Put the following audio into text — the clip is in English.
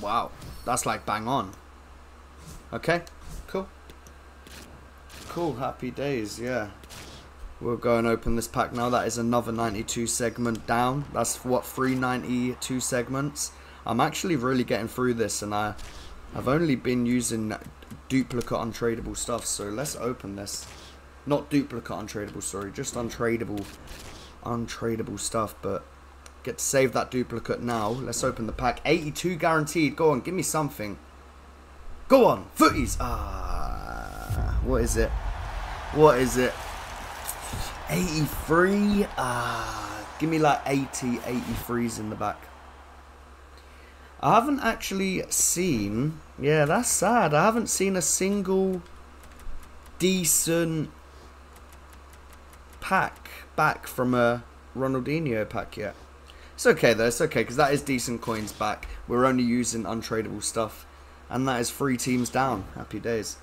Wow. That's like bang on. Okay. Cool. Cool. Happy days. Yeah. We'll go and open this pack now. That is another 92 segment down. That's what 392 segments. I'm actually really getting through this, and I, I've only been using duplicate untradeable stuff. So let's open this. Not duplicate untradeable, sorry, just untradeable, untradeable stuff. But get to save that duplicate now. Let's open the pack. 82 guaranteed. Go on, give me something. Go on, Futties. Ah, what is it? What is it? 83. Ah, give me like 80, 83s in the back. I haven't actually seen. Yeah, that's sad. I haven't seen a single decent pack back from a Ronaldinho pack yet. It's okay though. It's okay because that is decent coins back. We're only using untradeable stuff, and that is three teams down. Happy days.